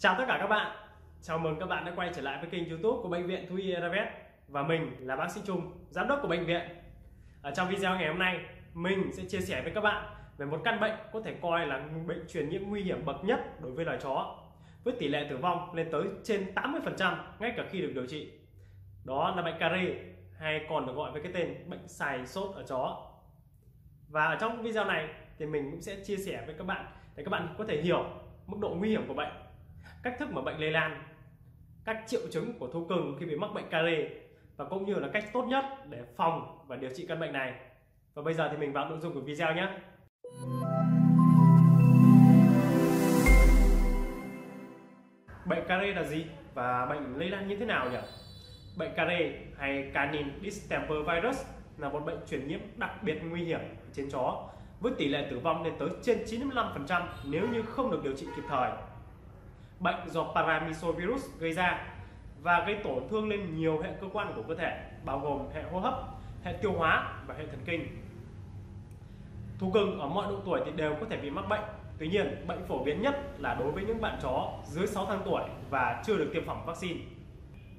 Chào tất cả các bạn, chào mừng các bạn đã quay trở lại với kênh youtube của Bệnh viện Thú y Ravet Và mình là bác sĩ Trung, giám đốc của bệnh viện. Ở Trong video ngày hôm nay, mình sẽ chia sẻ với các bạn về một căn bệnh có thể coi là bệnh truyền nhiễm nguy hiểm bậc nhất đối với loài chó Với tỷ lệ tử vong lên tới trên 80% ngay cả khi được điều trị. Đó là bệnh Carey hay còn được gọi với cái tên bệnh xài sốt ở chó. Và ở trong video này thì mình cũng sẽ chia sẻ với các bạn để các bạn có thể hiểu mức độ nguy hiểm của bệnh cách thức mà bệnh lây lan các triệu chứng của thú cưng khi bị mắc bệnh care và cũng như là cách tốt nhất để phòng và điều trị căn bệnh này. Và bây giờ thì mình vào nội dung của video nhé. Bệnh care là gì và bệnh lây lan như thế nào nhỉ? Bệnh care hay canine distemper virus là một bệnh truyền nhiễm đặc biệt nguy hiểm trên chó, với tỷ lệ tử vong lên tới trên 95% nếu như không được điều trị kịp thời bệnh do paramisovirus gây ra và gây tổn thương lên nhiều hệ cơ quan của cơ thể bao gồm hệ hô hấp, hệ tiêu hóa và hệ thần kinh. Thú cưng ở mọi độ tuổi thì đều có thể bị mắc bệnh. Tuy nhiên, bệnh phổ biến nhất là đối với những bạn chó dưới 6 tháng tuổi và chưa được tiêm phòng vaccine.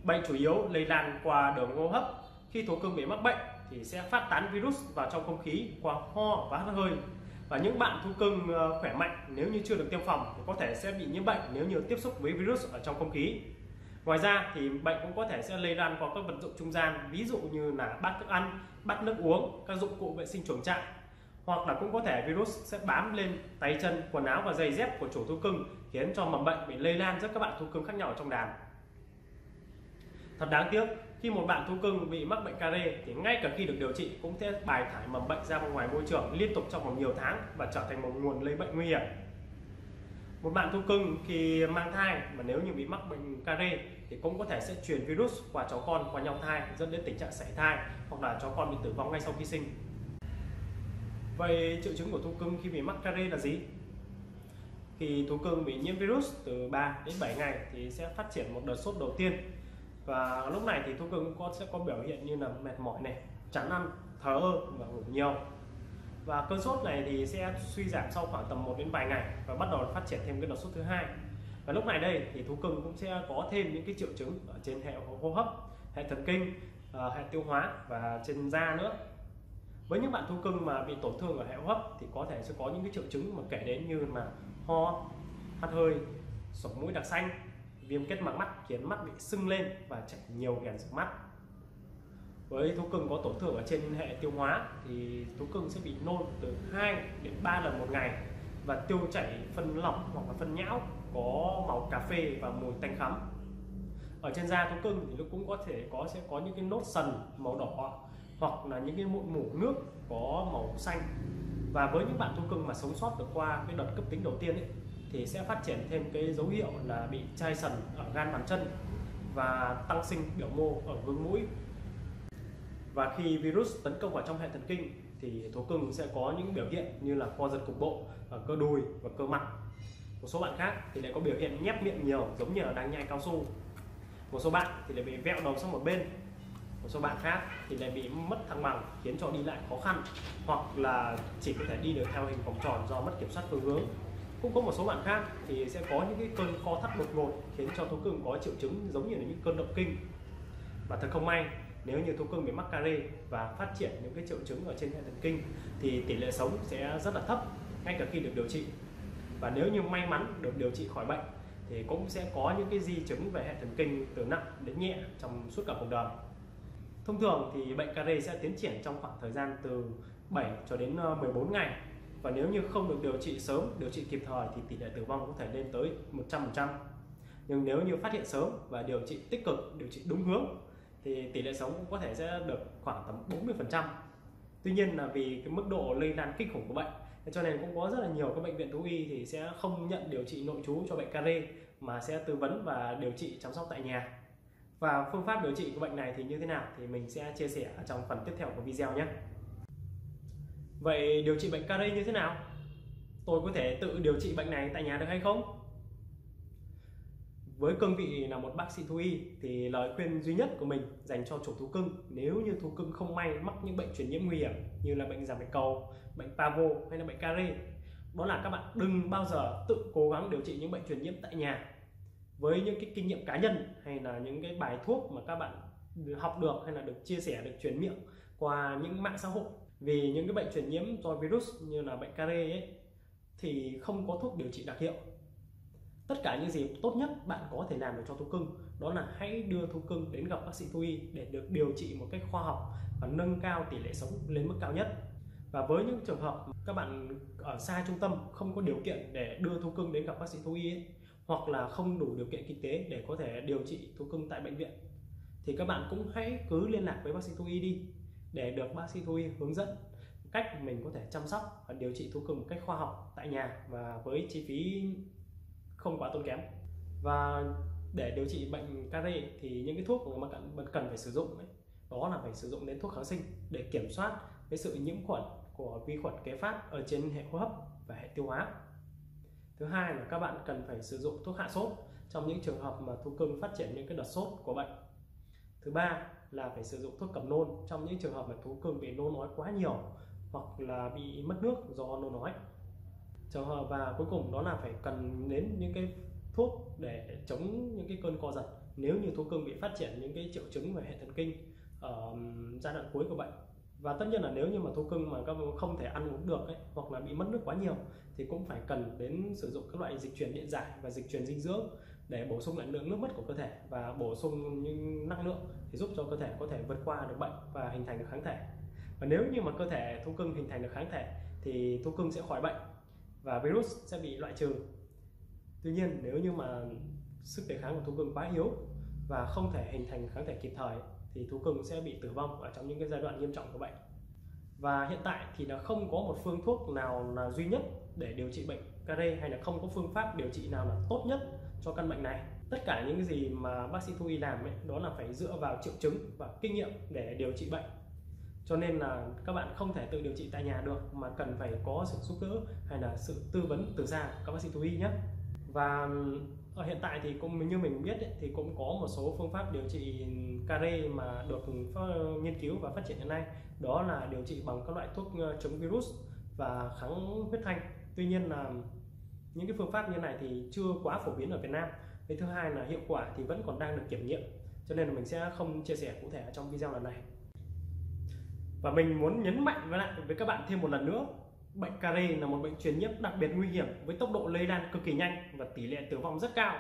Bệnh chủ yếu lây lan qua đường hô hấp. Khi thú cưng bị mắc bệnh thì sẽ phát tán virus vào trong không khí qua ho và hắt hơi và những bạn thú cưng ờ, khỏe mạnh nếu như chưa được tiêm phòng thì có thể sẽ bị nhiễm bệnh nếu như tiếp xúc với virus ở trong không khí. Ngoài ra thì bệnh cũng có thể sẽ lây lan qua các vật dụng trung gian, ví dụ như là bát thức ăn, bát nước uống, các dụng cụ vệ sinh chuồng trại. Hoặc là cũng có thể virus sẽ bám lên tay chân, quần áo và giày dép của chủ thú cưng, khiến cho mầm bệnh bị lây lan giữa các bạn thú cưng khác nhau ở trong đàn. Thật đáng tiếc khi một bạn thú cưng bị mắc bệnh care thì ngay cả khi được điều trị cũng sẽ bài thải mầm bệnh ra ngoài môi trường liên tục trong vòng nhiều tháng và trở thành một nguồn lây bệnh nguy hiểm. Một bạn thú cưng khi mang thai mà nếu như bị mắc bệnh care thì cũng có thể sẽ truyền virus qua cháu con, qua nhau thai, dẫn đến tình trạng sảy thai hoặc là cháu con bị tử vong ngay sau khi sinh. Vậy triệu chứng của thú cưng khi bị mắc care là gì? Khi thú cưng bị nhiễm virus từ 3 đến 7 ngày thì sẽ phát triển một đợt sốt đầu tiên và lúc này thì thú cưng có, sẽ có biểu hiện như là mệt mỏi này, chán ăn thở ơ và ngủ nhiều. Và cơn sốt này thì sẽ suy giảm sau khoảng tầm 1 đến vài ngày và bắt đầu phát triển thêm cái đợt sốt thứ hai. Và lúc này đây thì thú cưng cũng sẽ có thêm những cái triệu chứng ở trên hệ hô hấp, hệ thần kinh ờ, hệ tiêu hóa và trên da nữa. Với những bạn thú cưng mà bị tổn thương ở hệ hô hấp thì có thể sẽ có những cái triệu chứng mà kể đến như là ho, hắt hơi, sổ mũi đặc xanh viêm kết mạc mắt khiến mắt bị sưng lên và chảy nhiều ghèn xuống mắt. Với thú cưng có tổn thương ở trên hệ tiêu hóa thì thú cưng sẽ bị nôn từ 2 đến 3 lần một ngày và tiêu chảy phân lỏng hoặc là phân nhão có màu cà phê và mùi tanh khắm. Ở trên da thú cưng thì nó cũng có thể có sẽ có những cái nốt sần màu đỏ hoặc là những cái mụn mủ nước có màu xanh. Và với những bạn thú cưng mà sống sót được qua cái đợt cấp tính đầu tiên ấy, thì sẽ phát triển thêm cái dấu hiệu là bị chai sần ở gan bàn chân và tăng sinh biểu mô ở vương mũi. Và khi virus tấn công vào trong hệ thần kinh thì thú cưng sẽ có những biểu hiện như là co giật cục bộ ở cơ đùi và cơ mặt. Một số bạn khác thì lại có biểu hiện nhép miệng nhiều, giống như là đang nhai cao su. Một số bạn thì lại bị vẹo đầu sang một bên. Một số bạn khác thì lại bị mất thăng bằng, khiến cho đi lại khó khăn, hoặc là chỉ có thể đi được theo hình vòng tròn do mất kiểm soát phương hướng cũng có một số bạn khác thì sẽ có những cái cơn co thắt đột ngột khiến cho thú cưng có triệu chứng giống như là những cơn động kinh. Và thật không may, nếu như thú cưng bị mắc care và phát triển những cái triệu chứng ở trên hệ thần kinh thì tỷ lệ sống sẽ rất là thấp ngay cả khi được điều trị. Và nếu như may mắn được điều trị khỏi bệnh thì cũng sẽ có những cái di chứng về hệ thần kinh từ nặng đến nhẹ trong suốt cả cuộc đời. Thông thường thì bệnh care sẽ tiến triển trong khoảng thời gian từ 7 cho đến ờ, 14 ngày và nếu như không được điều trị sớm, điều trị kịp thời thì tỷ lệ tử vong có thể lên tới 100% nhưng nếu như phát hiện sớm và điều trị tích cực, điều trị đúng hướng, thì tỷ lệ sống cũng có thể sẽ được khoảng tầm 40% tuy nhiên là vì cái mức độ lây lan kinh khủng của bệnh cho nên cũng có rất là nhiều các bệnh viện thú y thì sẽ không nhận điều trị nội trú cho bệnh care mà sẽ tư vấn và điều trị chăm sóc tại nhà. Và phương pháp điều trị của bệnh này thì như thế nào thì mình sẽ chia sẻ ở trong phần tiếp theo của video nhé. Vậy điều trị bệnh care như thế nào? Tôi có thể tự điều trị bệnh này tại nhà được hay không? Với cương vị là một bác sĩ thú y thì lời khuyên duy nhất của mình dành cho chủ thú cưng nếu như thú cưng không may mắc những bệnh truyền nhiễm nguy hiểm như là bệnh giảm bạch cầu, bệnh pavo hay là bệnh care đó là các bạn đừng bao giờ tự cố gắng điều trị những bệnh truyền nhiễm tại nhà với những cái kinh nghiệm cá nhân hay là những cái bài thuốc mà các bạn học được hay là được chia sẻ được truyền miệng qua những mạng xã hội vì những cái bệnh truyền nhiễm do virus như là bệnh care ấy thì không có thuốc điều trị đặc hiệu. Tất cả những gì tốt nhất bạn có thể làm được cho thú cưng đó là hãy đưa thú cưng đến gặp bác sĩ thú y để được điều trị một cách khoa học và nâng cao tỷ lệ sống lên mức cao nhất. Và với những trường hợp các bạn ở xa trung tâm không có điều kiện để đưa thú cưng đến gặp bác sĩ thú y ấy, hoặc là không đủ điều kiện kinh tế để có thể điều trị thú cưng tại bệnh viện thì các bạn cũng hãy cứ liên lạc với bác sĩ thú y đi để được bác sĩ thú y hướng dẫn cách mình có thể chăm sóc và điều trị thú cưng một cách khoa học tại nhà và với chi phí không quá tốn kém. Và để điều trị bệnh carie thì những cái thuốc mà bạn cần phải sử dụng ấy, đó là phải sử dụng đến thuốc kháng sinh để kiểm soát cái sự nhiễm khuẩn của vi khuẩn kế phát ở trên hệ hô hấp và hệ tiêu hóa. Thứ hai là các bạn cần phải sử dụng thuốc hạ sốt trong những trường hợp mà thú cưng phát triển những cái đợt sốt của bệnh. Thứ ba là phải sử dụng thuốc cầm nôn. Trong những trường hợp mà thú cưng bị nôn nói quá nhiều hoặc là bị mất nước do nôn nói trường hợp và cuối cùng đó là phải cần đến những cái thuốc để chống những cái cơn co giật. Nếu như thú cưng bị phát triển những cái triệu chứng về hệ thần kinh ở giai đoạn cuối của bệnh. Và tất nhiên là nếu như mà thú cưng mà các bạn không thể ăn uống được ấy, hoặc là bị mất nước quá nhiều thì cũng phải cần đến sử dụng các loại dịch truyền điện giải và dịch truyền dinh dưỡng để bổ sung lại lượng nước mất của cơ thể và bổ sung những năng lượng thì giúp cho cơ thể có thể vượt qua được bệnh và hình thành được kháng thể. Và nếu như mà cơ thể thú cưng hình thành được kháng thể thì thú cưng sẽ khỏi bệnh và virus sẽ bị loại trừ. Tuy nhiên, nếu như mà sức đề kháng của thú cưng quá yếu và không thể hình thành kháng thể kịp thời thì thú cưng sẽ bị tử vong ở trong những cái giai đoạn nghiêm trọng của bệnh. Và hiện tại thì là không có một phương thuốc nào là duy nhất để điều trị bệnh care hay là không có phương pháp điều trị nào là tốt nhất cho căn bệnh này. Tất cả những cái gì mà bác sĩ thú y làm ấy, đó là phải dựa vào triệu chứng và kinh nghiệm để điều trị bệnh. Cho nên là các bạn không thể tự điều trị tại nhà được mà cần phải có sự giúp đỡ hay là sự tư vấn từ xa các bác sĩ thú y nhé. Và ở hiện tại thì cũng như mình biết ấy, thì cũng có một số phương pháp điều trị care mà được nghiên cứu và phát triển hiện nay. Đó là điều trị bằng các loại thuốc ờ, chống virus và kháng huyết thanh. Tuy nhiên là những cái phương pháp như này thì chưa quá phổ biến ở Việt Nam. Cái thứ hai là hiệu quả thì vẫn còn đang được kiểm nghiệm. Cho nên là mình sẽ không chia sẻ cụ thể trong video lần này. Và mình muốn nhấn mạnh với lại với các bạn thêm một lần nữa, bệnh care là một bệnh truyền nhiễm đặc biệt nguy hiểm với tốc độ lây lan cực kỳ nhanh và tỷ lệ tử vong rất cao.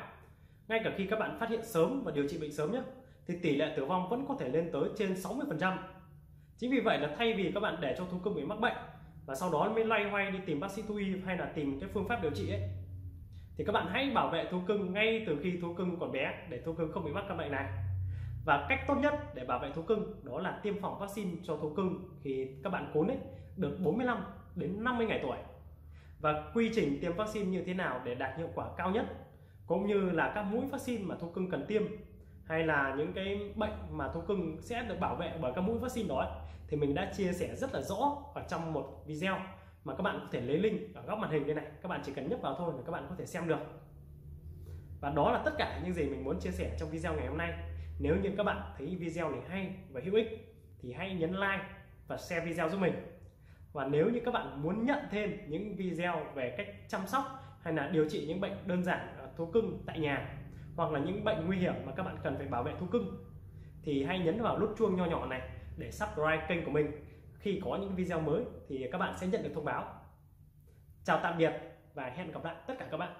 Ngay cả khi các bạn phát hiện sớm và điều trị bệnh sớm nhé, thì tỷ lệ tử vong vẫn có thể lên tới trên 60% chính vì vậy là thay vì các bạn để cho thú cưng bị mắc bệnh và sau đó mới loay hoay đi tìm bác sĩ thú y hay là tìm cái phương pháp điều trị ấy. Thì các bạn hãy bảo vệ thú cưng ngay từ khi thú cưng còn bé để thú cưng không bị mắc căn bệnh này. Và cách tốt nhất để bảo vệ thú cưng đó là tiêm phòng vaccine cho thú cưng khi các bạn cún ấy được 45 đến 50 ngày tuổi. Và quy trình tiêm vaccine như thế nào để đạt hiệu quả cao nhất, cũng như là các mũi vaccine mà thú cưng cần tiêm, hay là những cái bệnh mà thú cưng sẽ được bảo vệ bởi các mũi vaccine đó thì mình đã chia sẻ rất là rõ ở trong một video mà các bạn có thể lấy link ở góc màn hình đây này. Các bạn chỉ cần nhấp vào thôi là các bạn có thể xem được. Và đó là tất cả những gì mình muốn chia sẻ trong video ngày hôm nay. Nếu như các bạn thấy video này hay và hữu ích thì hãy nhấn like và share video giúp mình. Và nếu như các bạn muốn nhận thêm những video về cách chăm sóc hay là điều trị những bệnh đơn giản thú cưng tại nhà hoặc là những bệnh nguy hiểm mà các bạn cần phải bảo vệ thú cưng thì hãy nhấn vào nút chuông nho nhỏ này để subscribe kênh của mình. Khi có những video mới thì các bạn sẽ nhận được thông báo. Chào tạm biệt và hẹn gặp lại tất cả các bạn.